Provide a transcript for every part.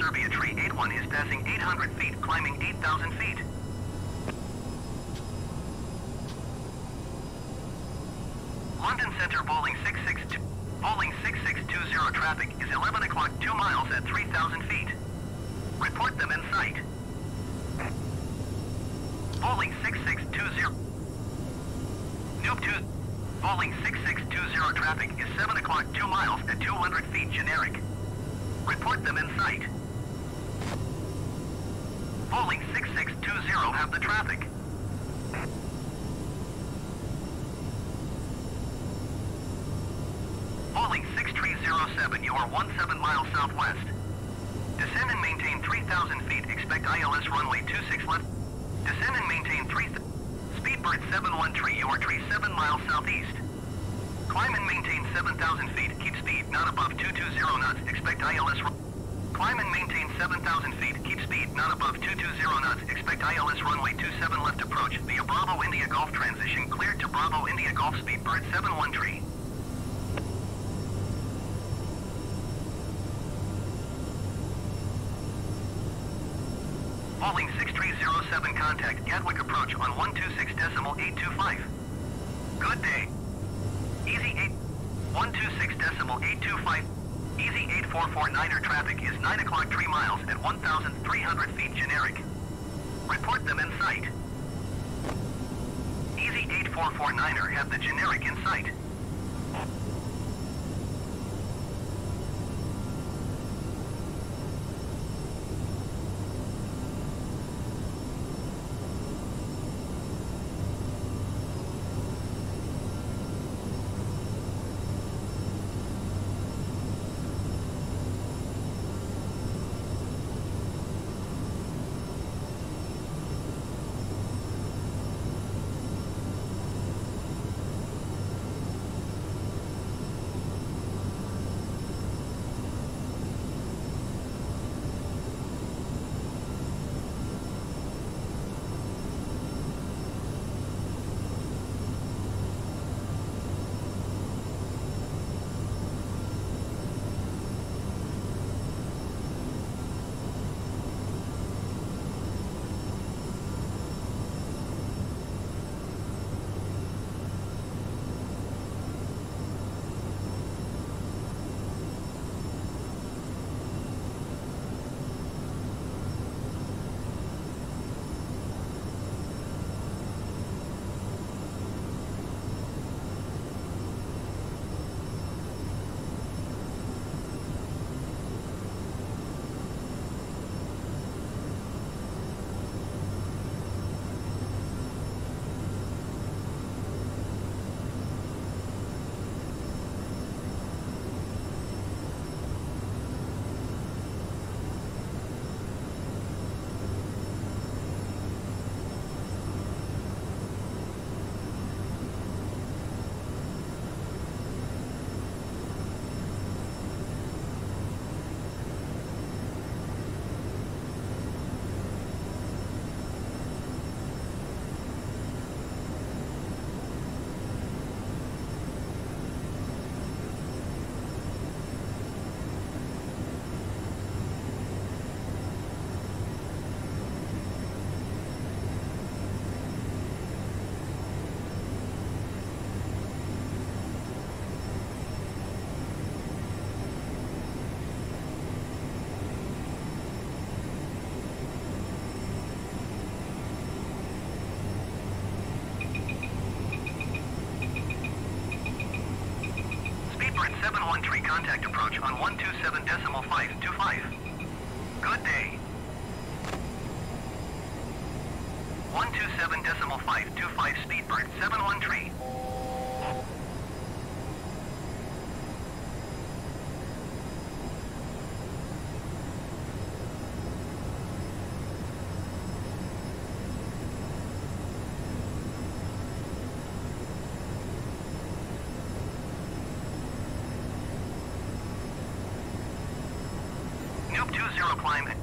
Serbia Tree 81 is passing 800 feet, climbing 8,000 feet. Climb and maintain 7,000 feet. Keep speed, not above 220 knots. Expect ILS runway 27 left approach The Bravo India Golf transition cleared to Bravo India Golf speedbird 713. Falling 6307 contact, Gatwick approach on one two six decimal eight two five. Good day. Easy 8, eight two five. KZ8449er traffic is 9 o'clock 3 miles at 1,300 feet generic. Report them in sight. EZ8449er have the generic in sight. 713 contact approach on 127 decimal 525. Good day. 127 decimal 525 Speedbird 713. Loop 20 climb.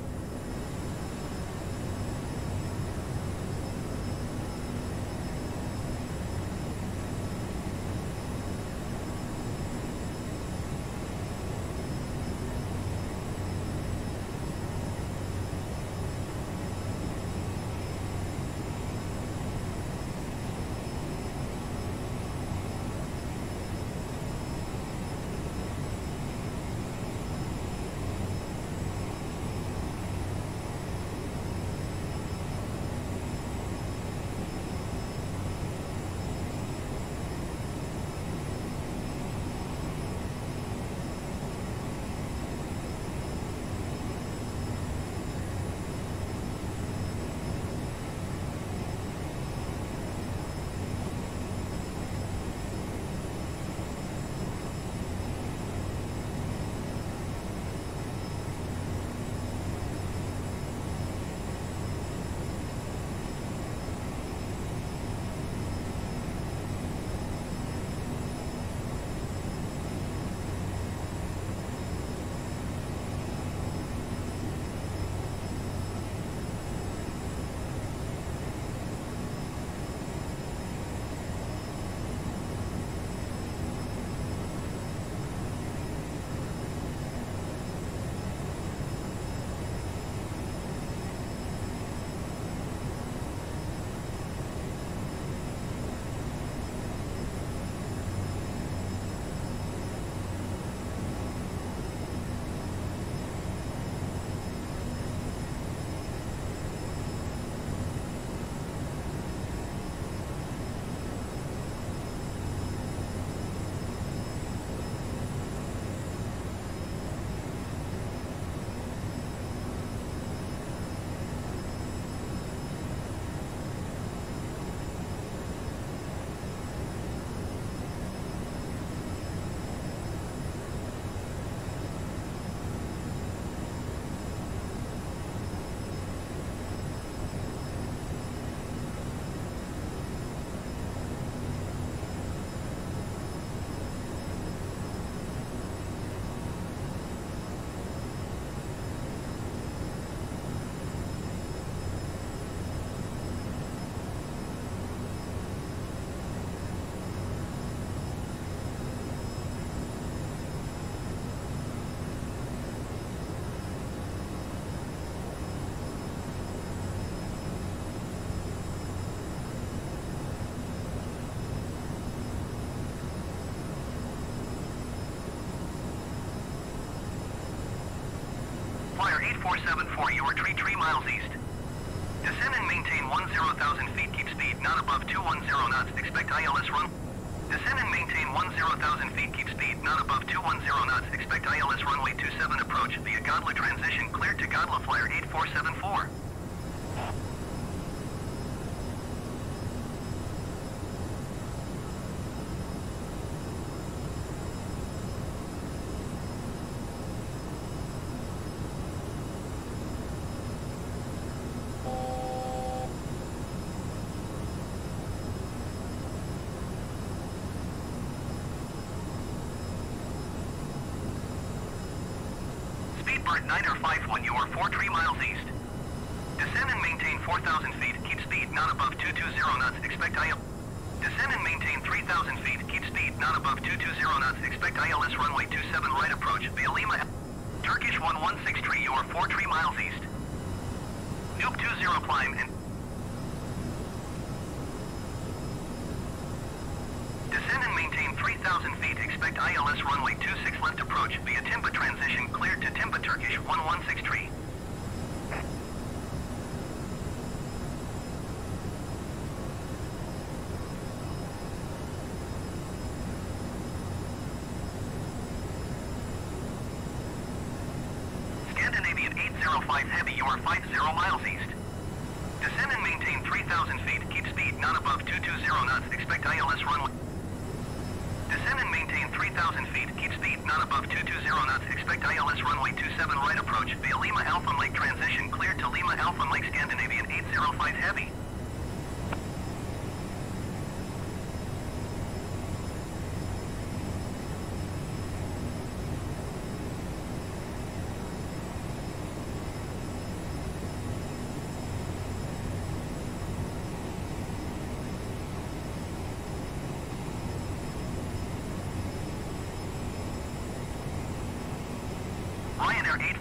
3 miles east. Descend and maintain 10,000 feet, keep speed not above 210 knots, expect ILS run. Descend and maintain 10,000 feet, keep speed not above 210 knots, expect ILS runway 27 approach via Godla transition cleared to Godla Flyer Speedbird 9051, you are 43 miles east. Descend and maintain 4,000 feet. Keep speed not above 220 knots. Expect IL. Descend and maintain 3,000 feet. Keep speed not above 220 knots. Expect ILS runway 27 right approach via Lima. Turkish 1163, you are 43 miles east. Nuke 20 climb and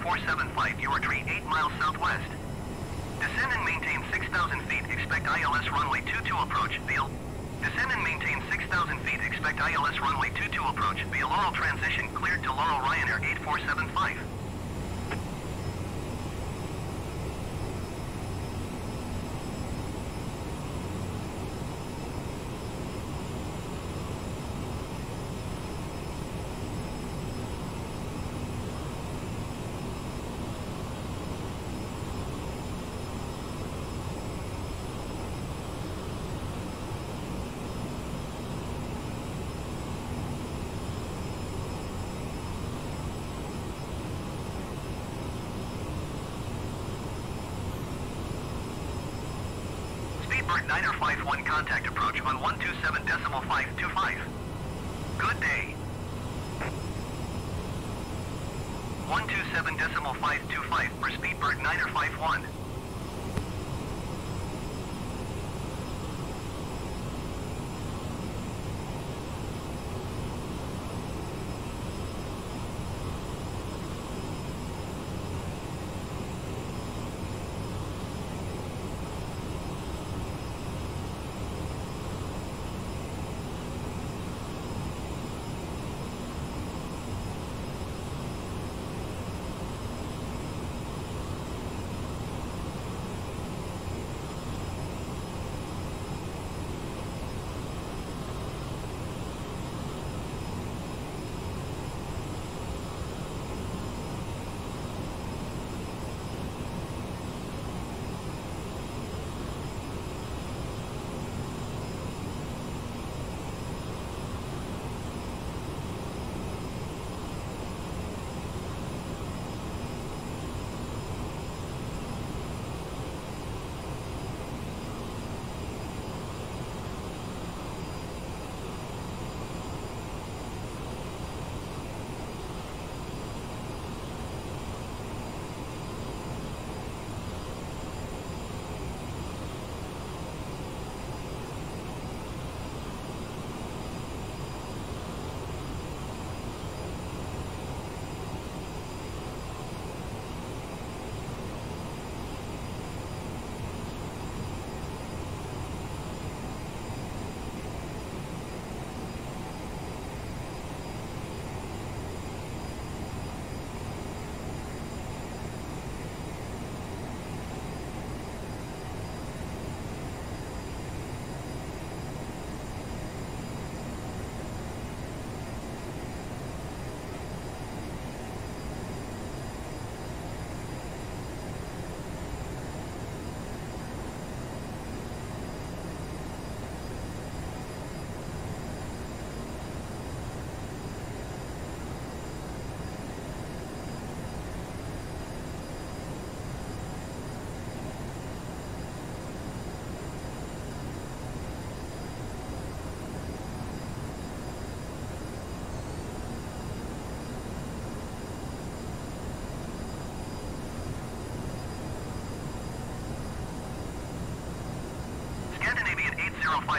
Four seven five, flight, you are tree 8 miles southwest. Descend and maintain 6,000 feet, expect ILS runway 22 approach, Descend and maintain 6,000 feet, expect ILS runway 22 approach, the Laurel Niner 51 contact approach on 127 decimal 525. Good day. 127 decimal 525 for Speedbird Niner 51.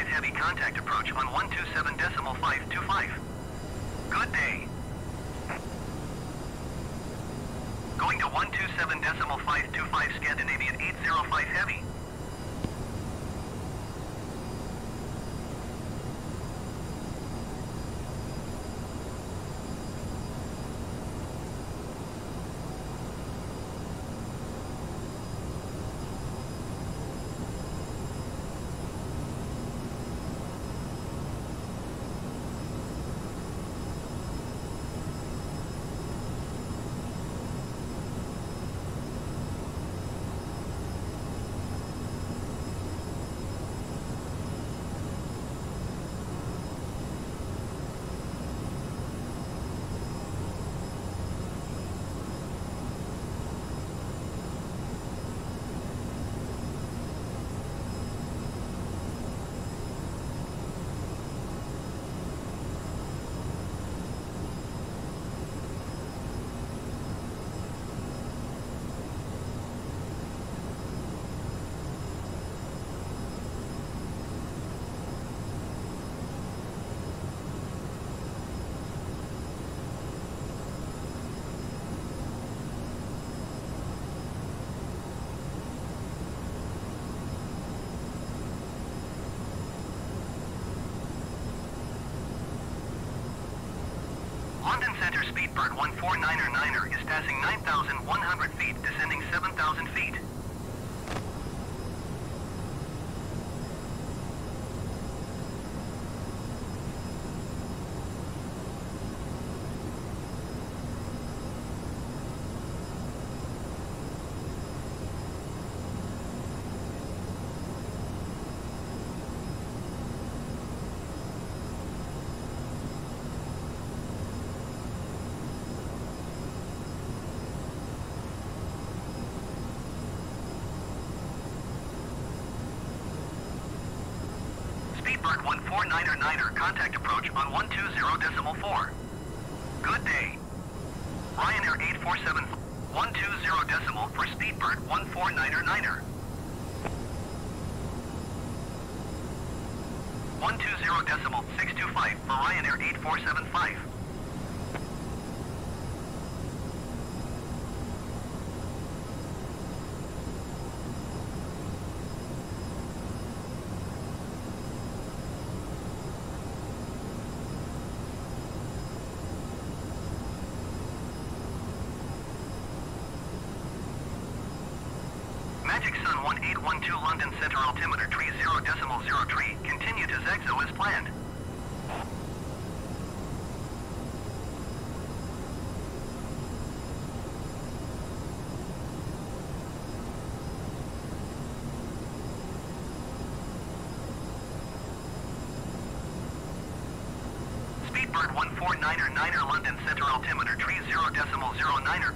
Heavy contact approach on 127 1499er, contact approach on 120.4. Good day. Ryanair 847, 120 decimal for Speedbird 149er. 120 decimal 625 for on Niner.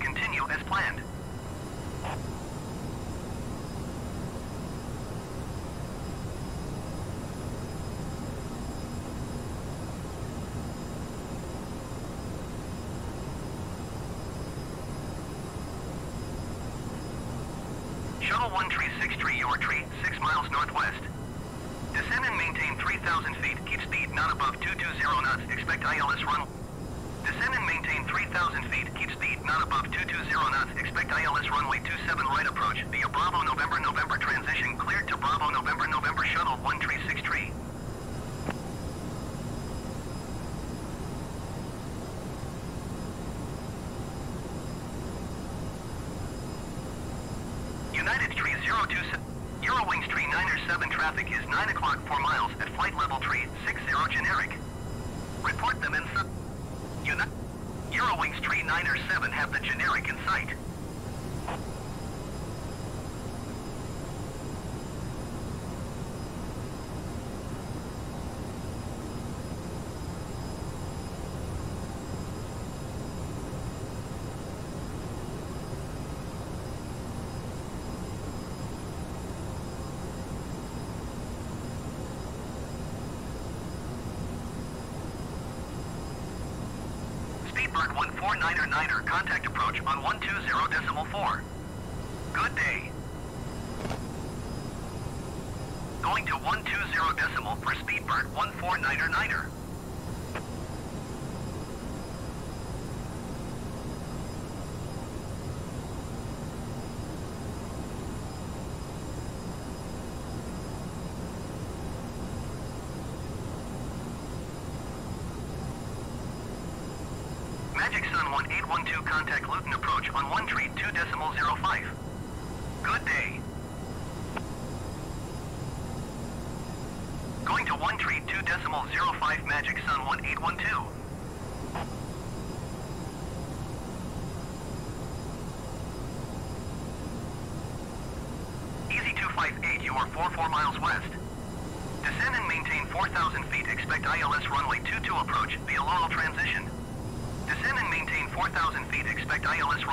Zero Wings 9 or 7 have the generic in sight. approach on 120.4. Good day. Going to 120 decimal for speed bird 149er niner. dial this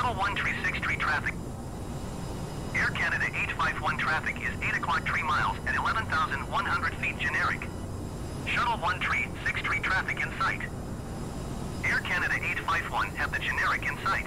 Channel 1 6 traffic. Air Canada eight five one traffic is 8 o'clock 3 miles at 11,100 feet generic. Shuttle 1 6 traffic in sight. Air Canada H51 have the generic in sight.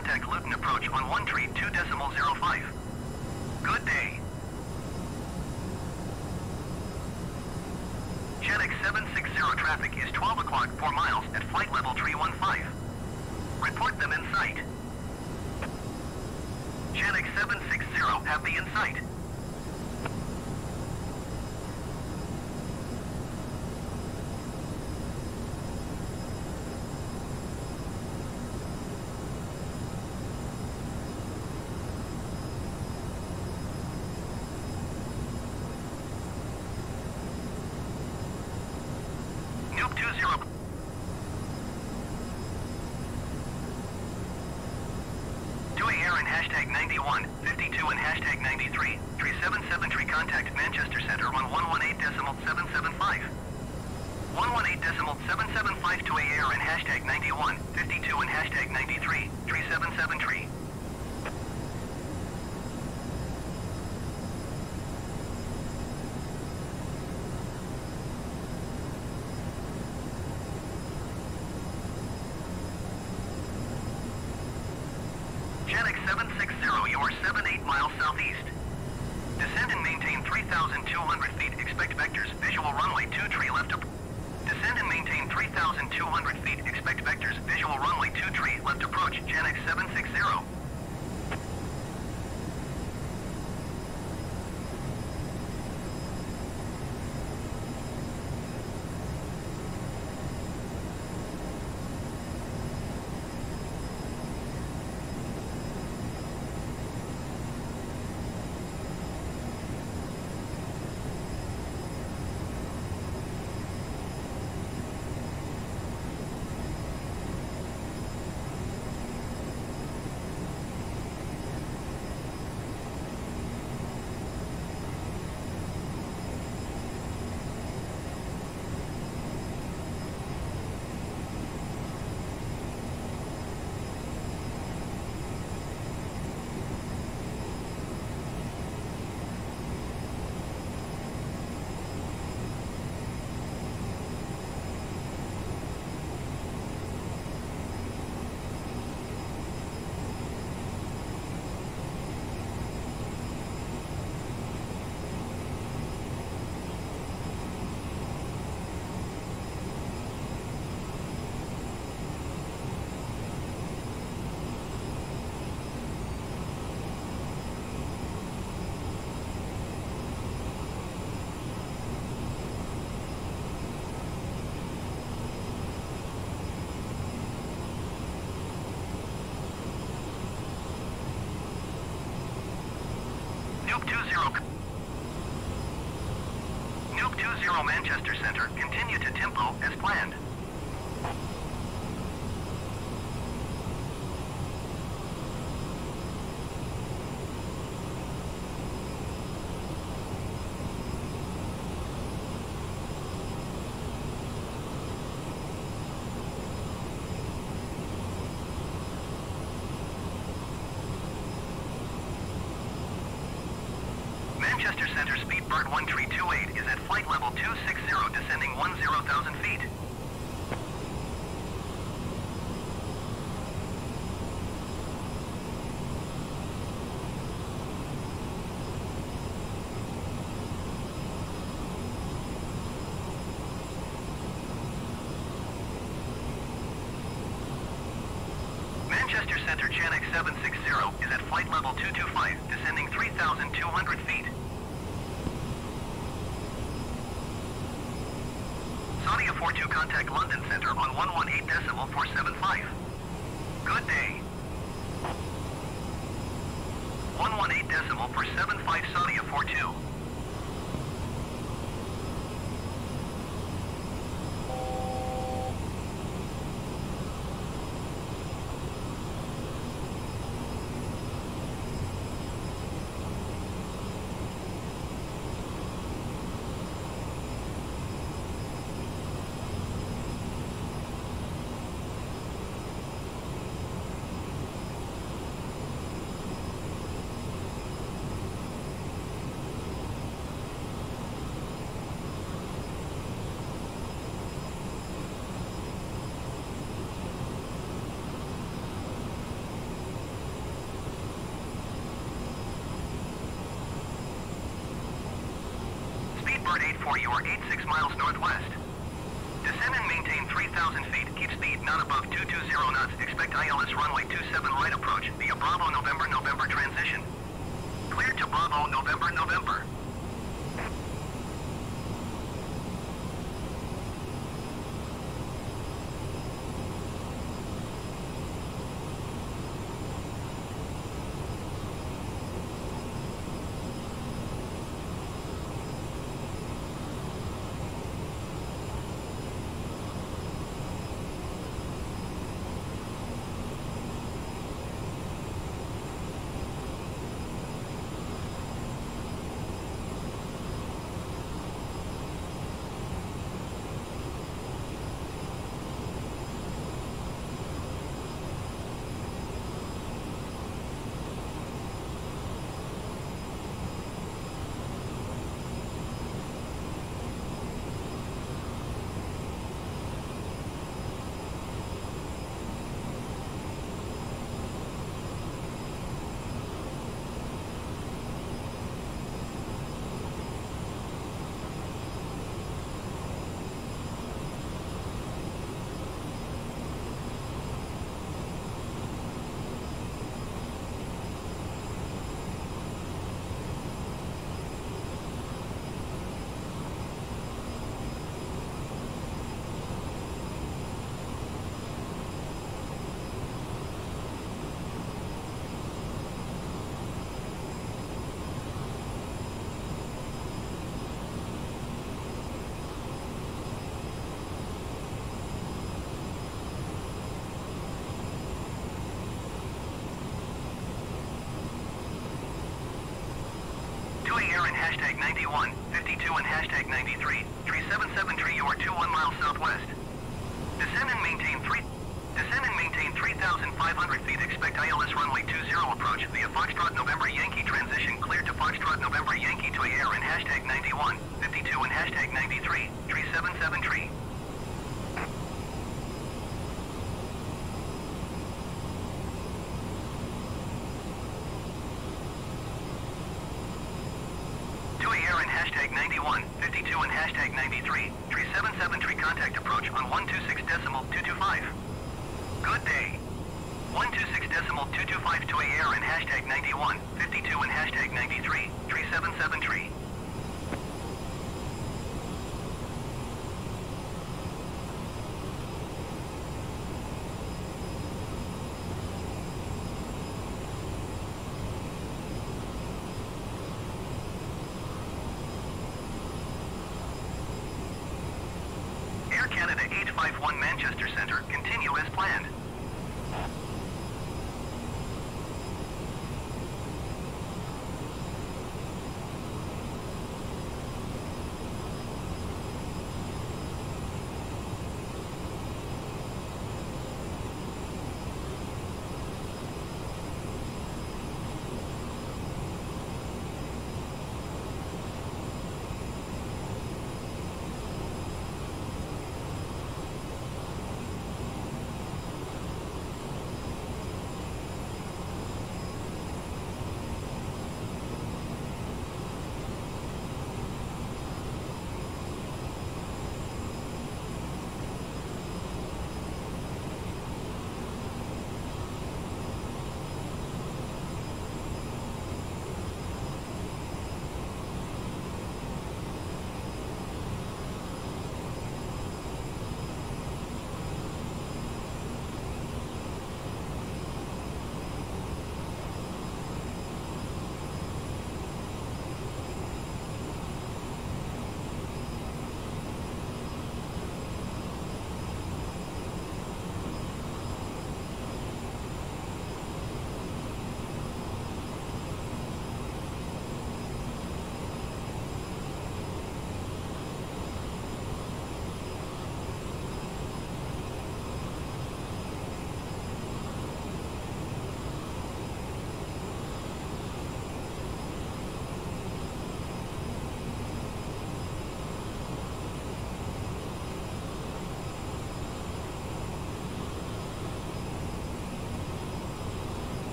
Contact Luton approach on one three two. Hashtag 19. Janik 7 Manchester. Janek 760 is at flight level 225, descending 3,200 feet. Sadia 42 contact London Center on one one eight decimal four seven five. Good day. One one eight decimal four seven five, 118.475 Sadia 42.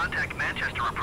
Contact Manchester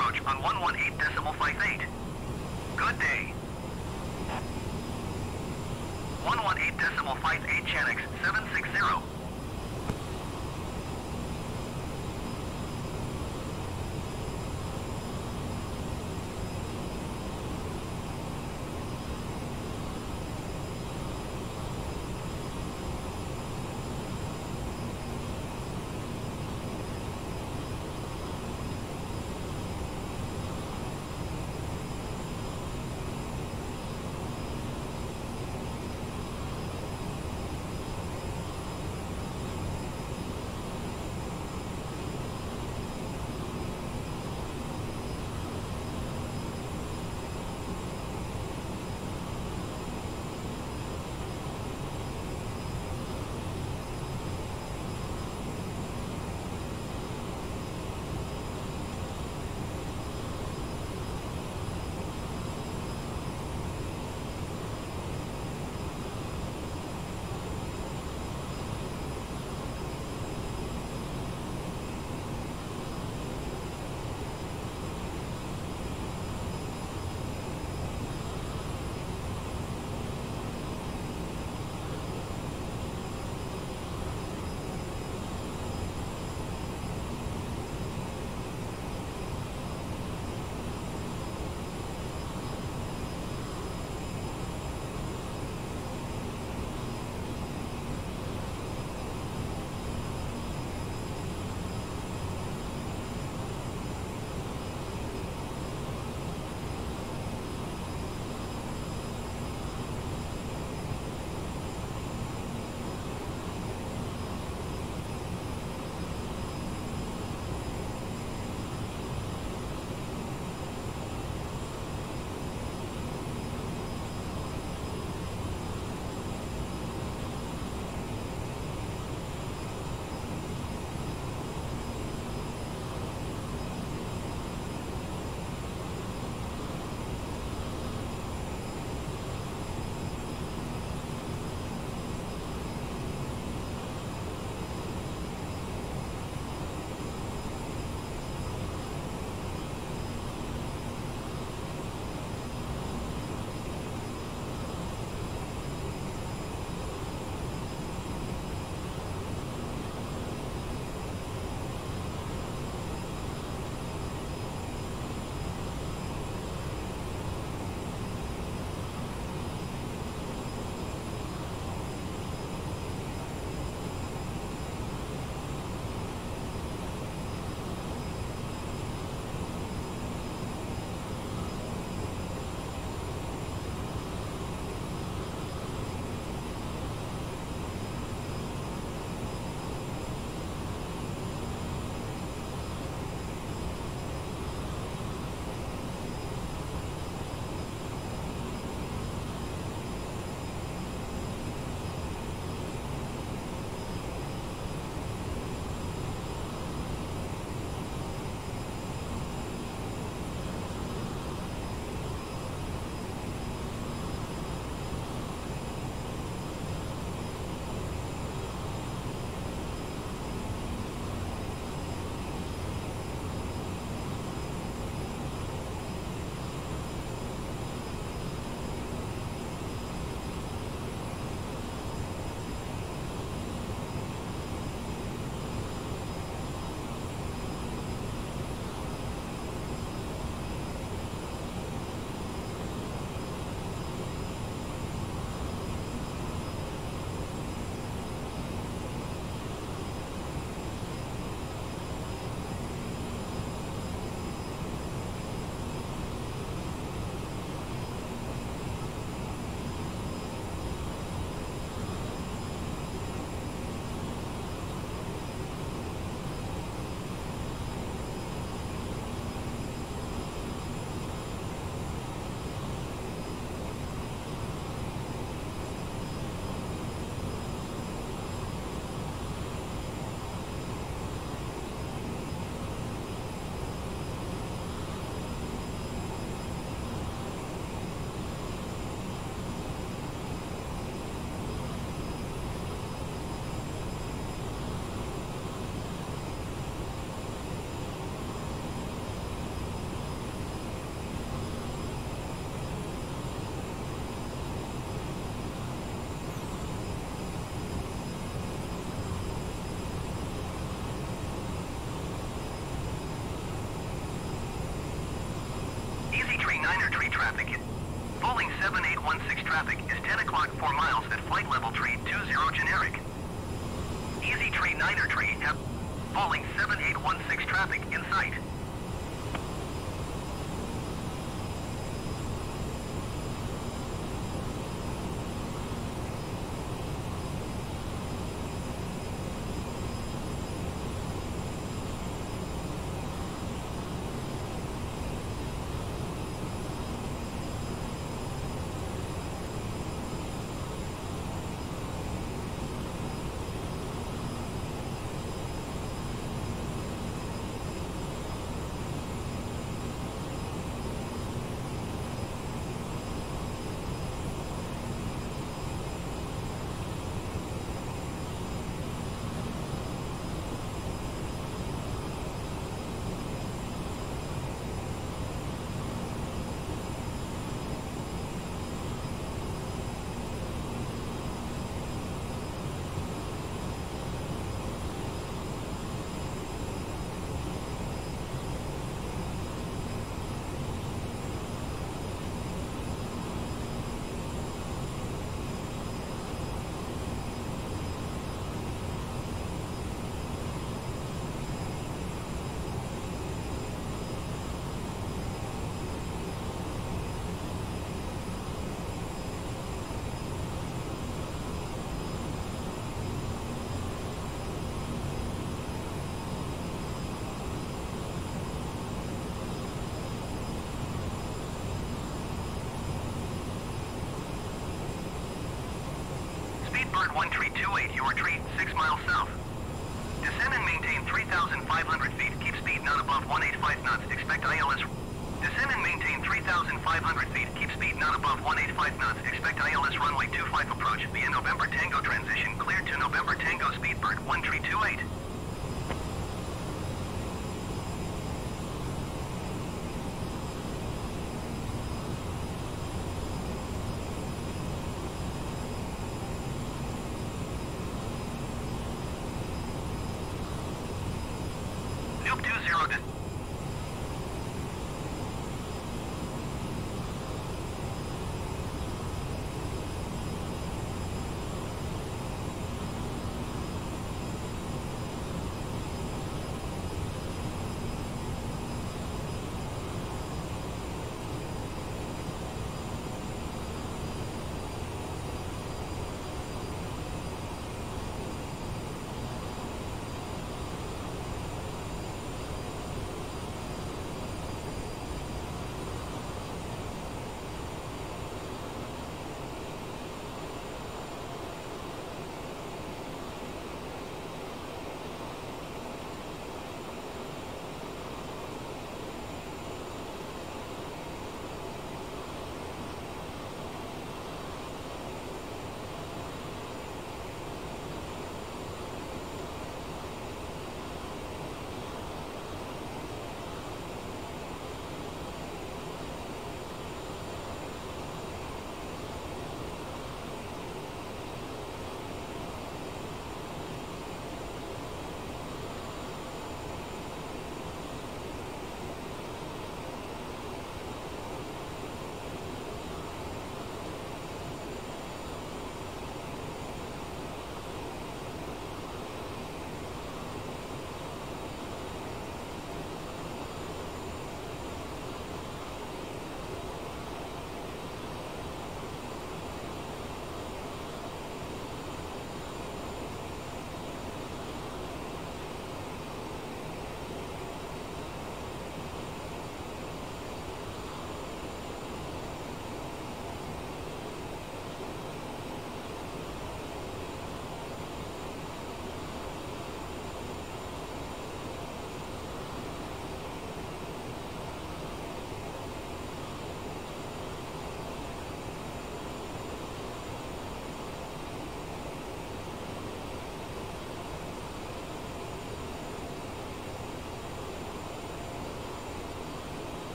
10 o'clock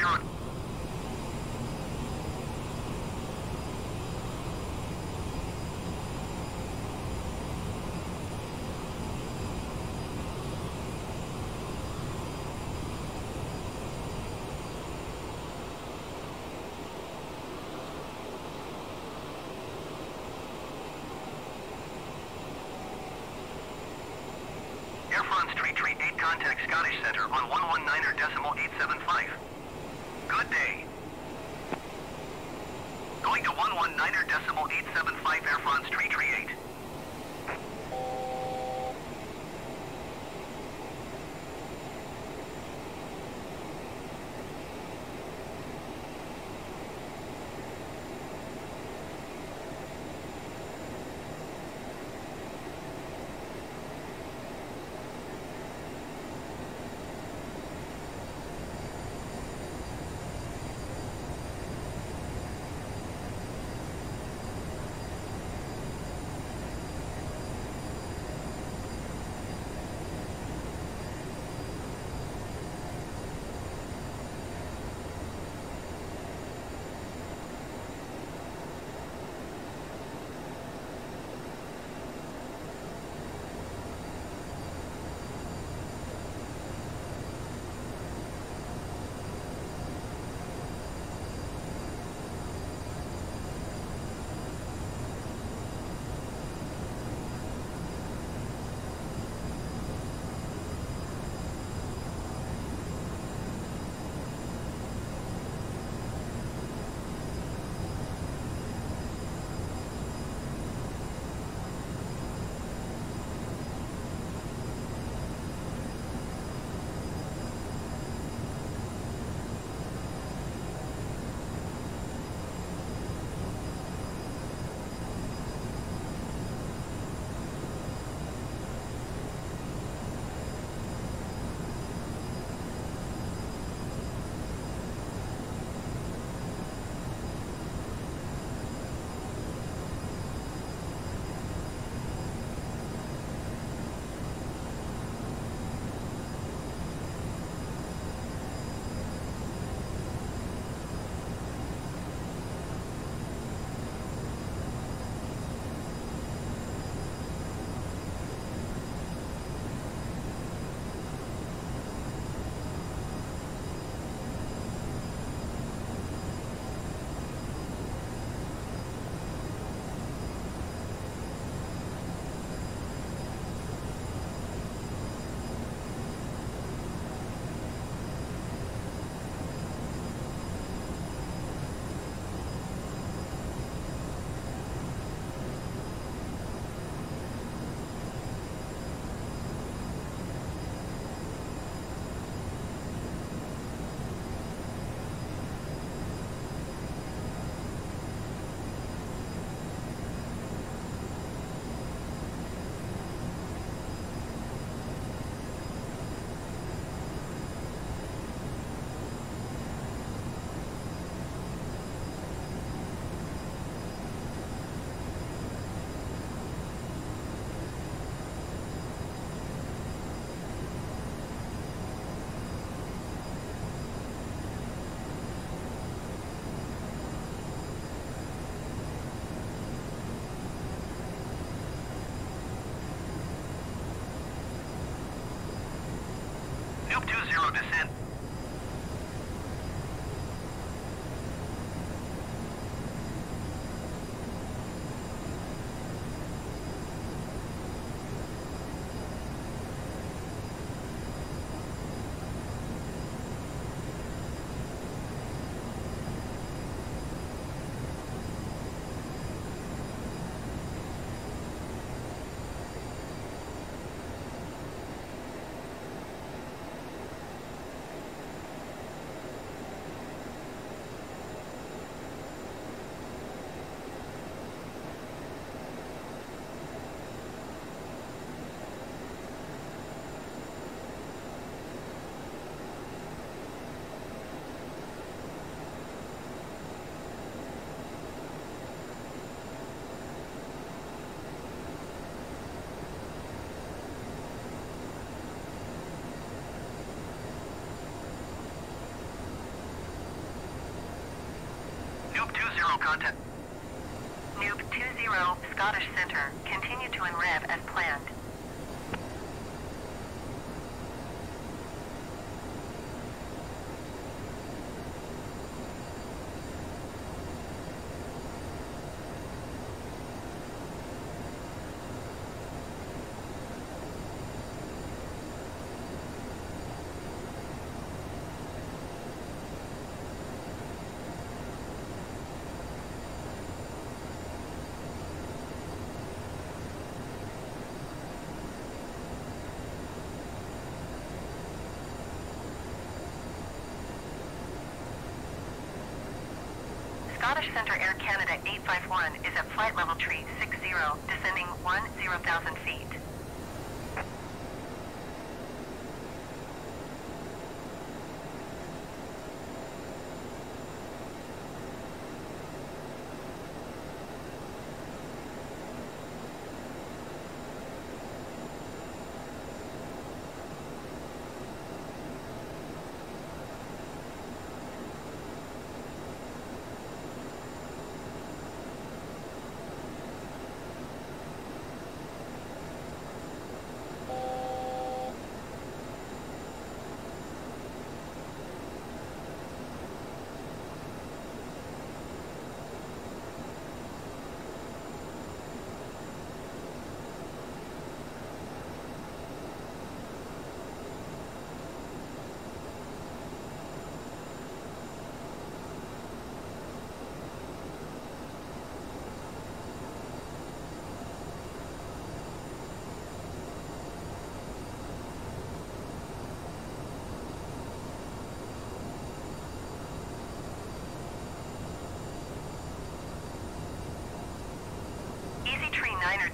20. Air France 338 contact Scottish Center on 119er decimal 875. Noob 20 contact. Noob 20, Scottish Center. Continue to enrev as planned. 151 is at flight level tree 60, descending 10,000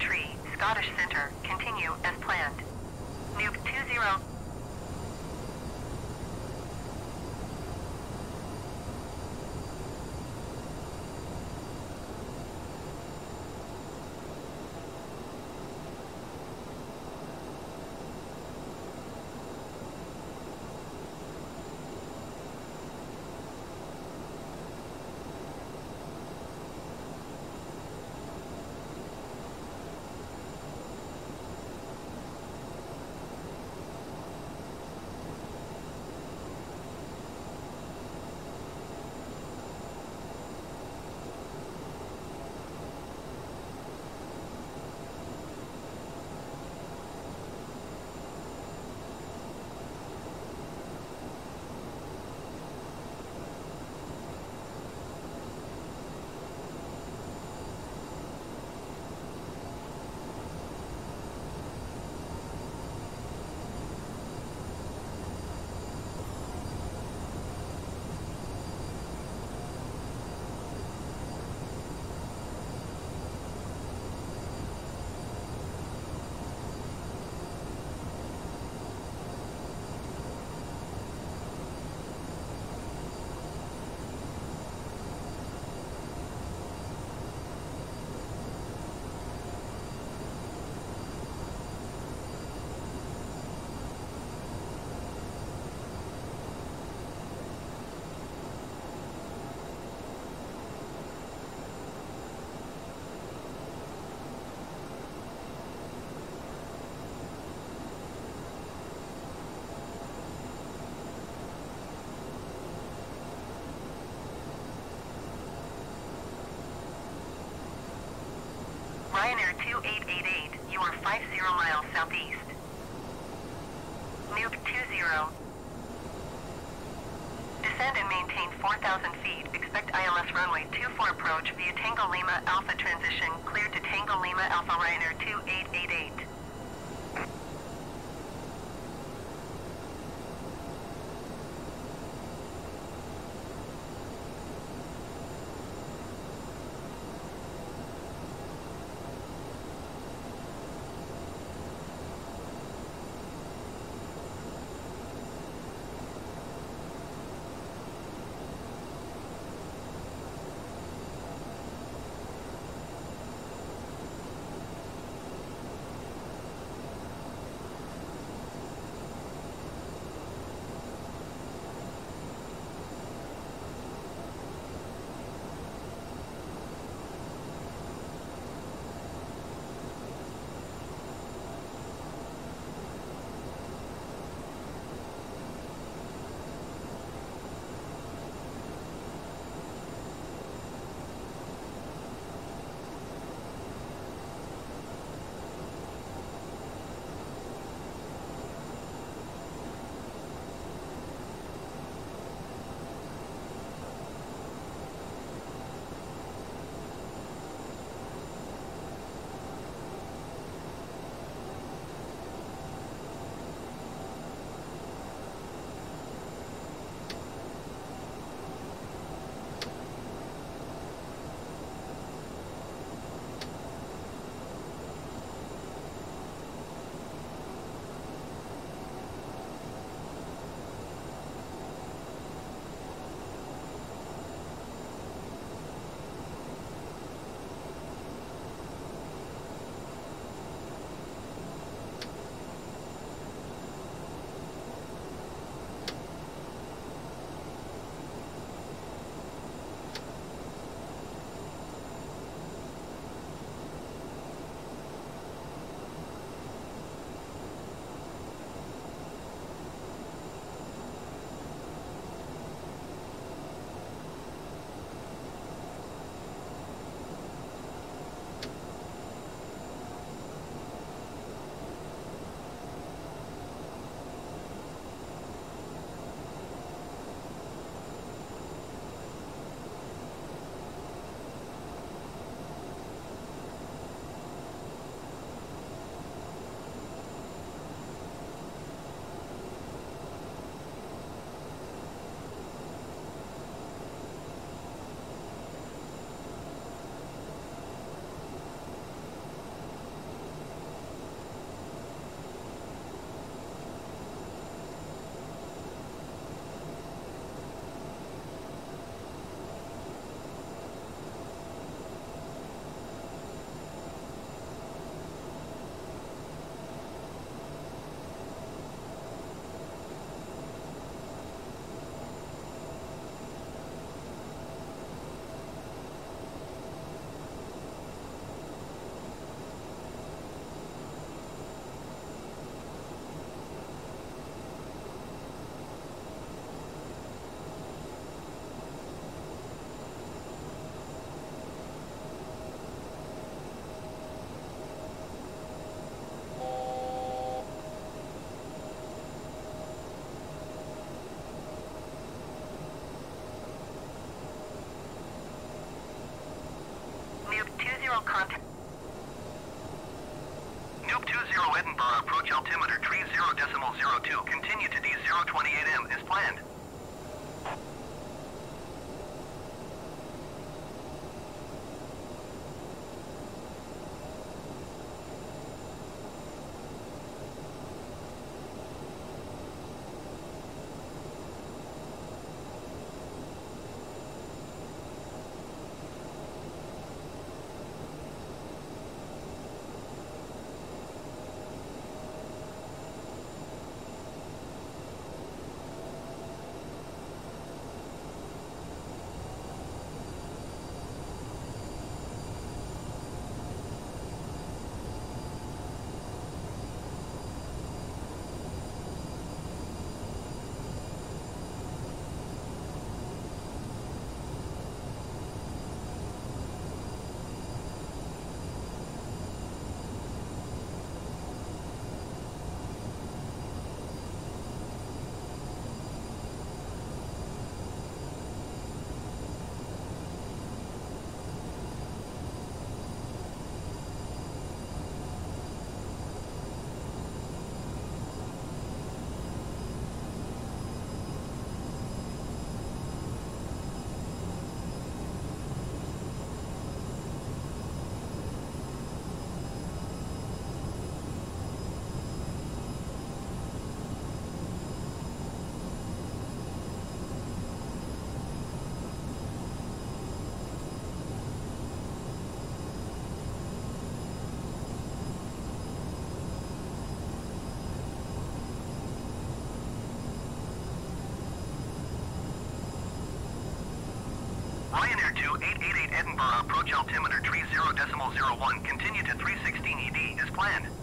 Tree Scottish Center. Continue as 888, you are 50 miles southeast. Nuke 20. Descend and maintain 4,000 feet. Expect ILS runway 24 approach via Tango Lima, 888 Edinburgh, approach altimeter, tree 0.01, continue to 316 ED as planned.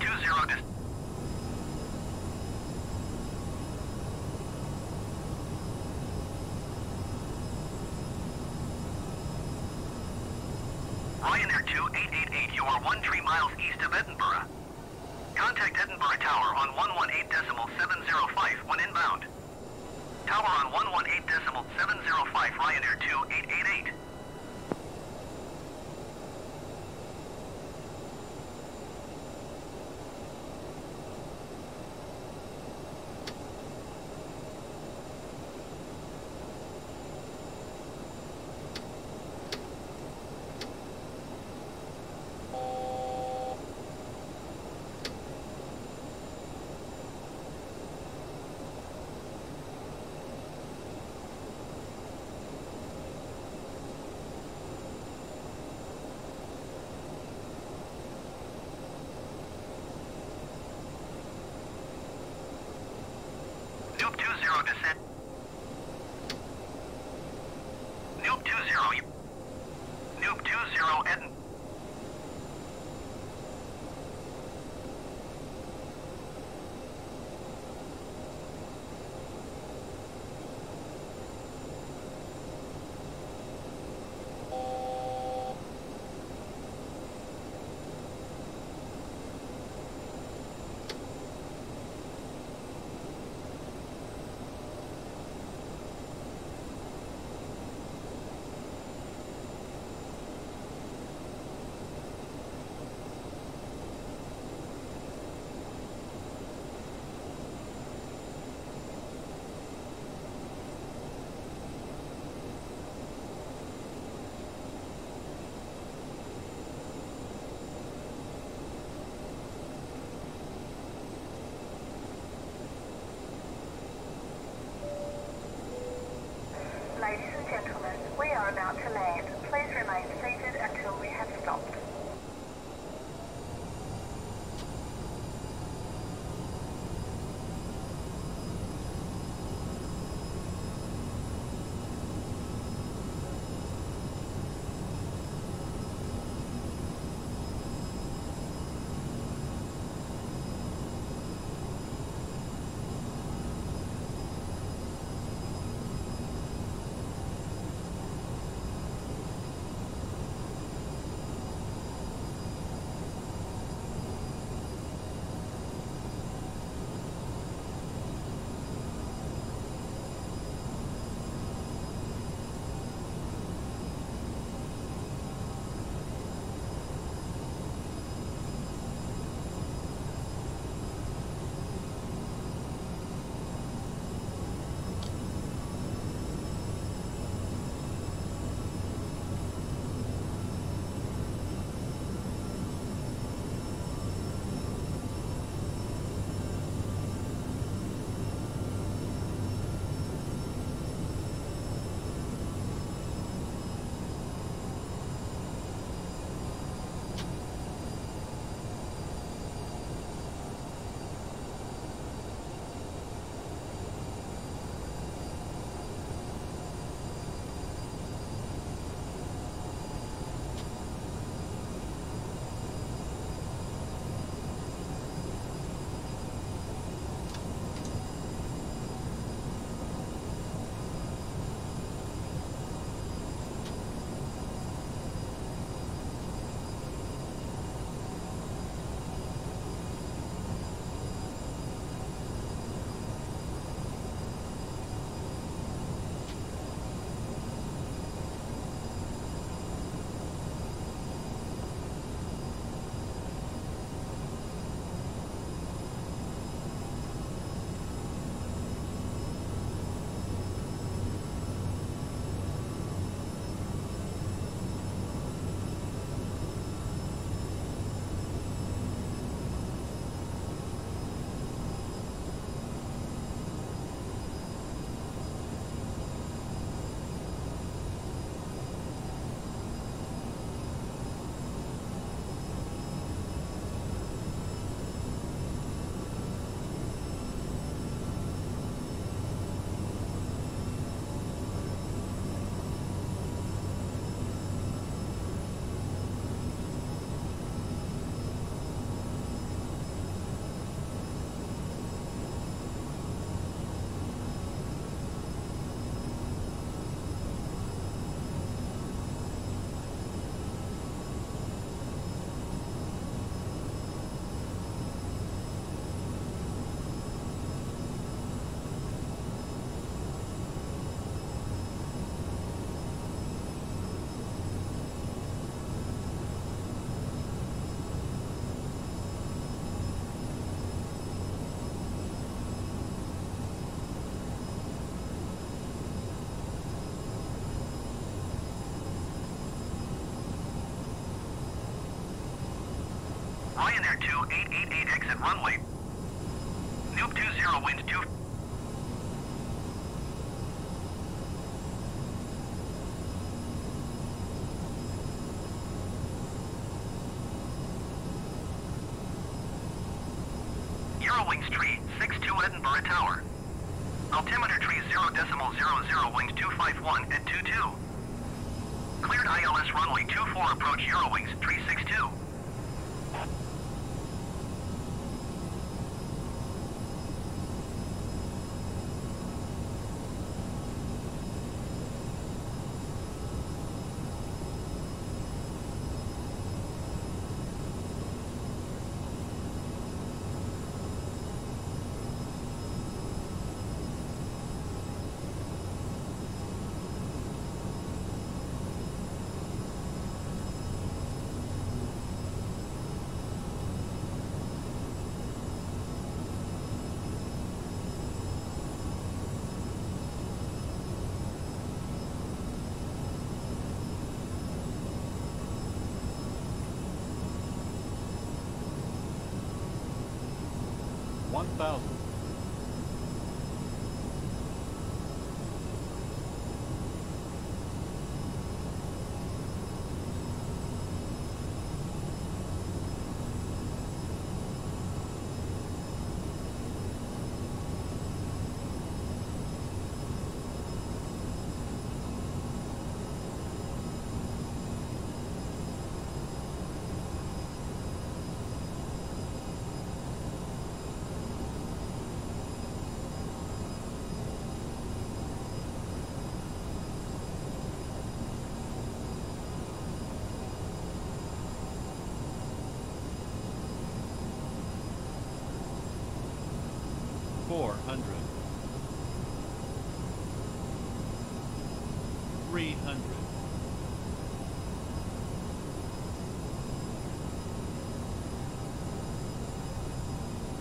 Loop 20 dis- Ryanair 2888, you are one three miles east of Edinburgh. Contact Edinburgh Tower on 118.705 when inbound. Tower on 118.705, Ryanair 2888. 20 descent. clear 888 exit runway. Noob 20 wind 2... About.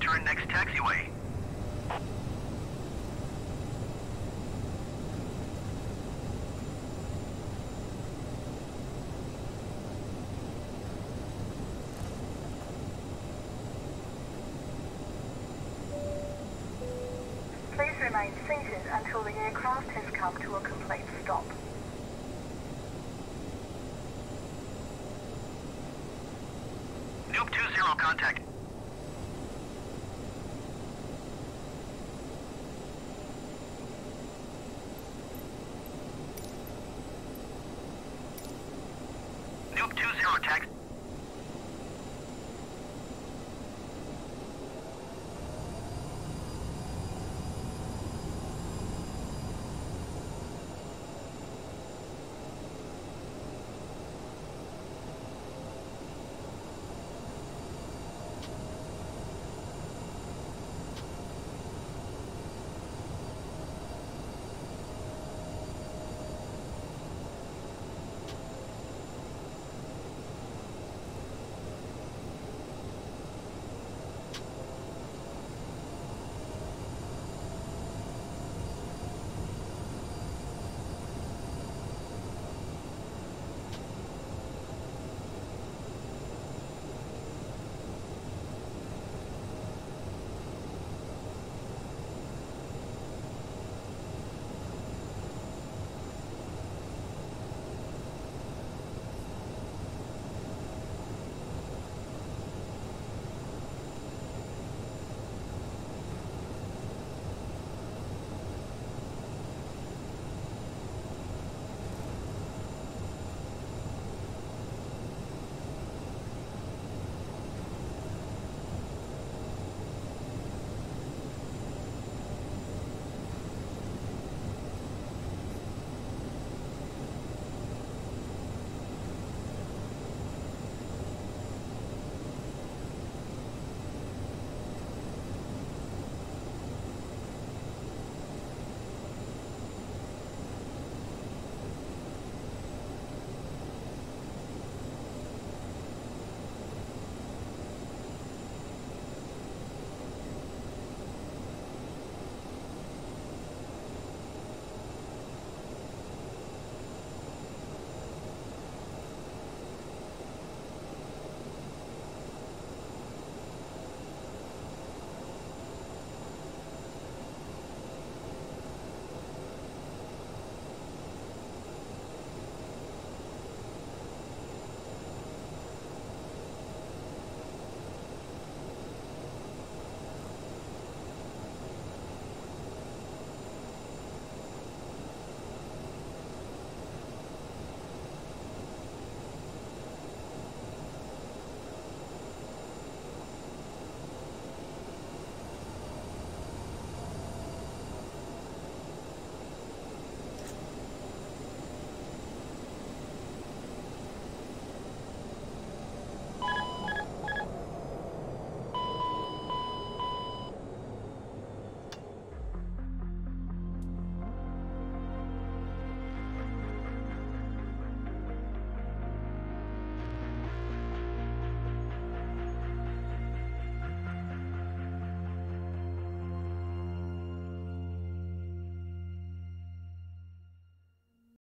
turn next taxiway. zero, attacks.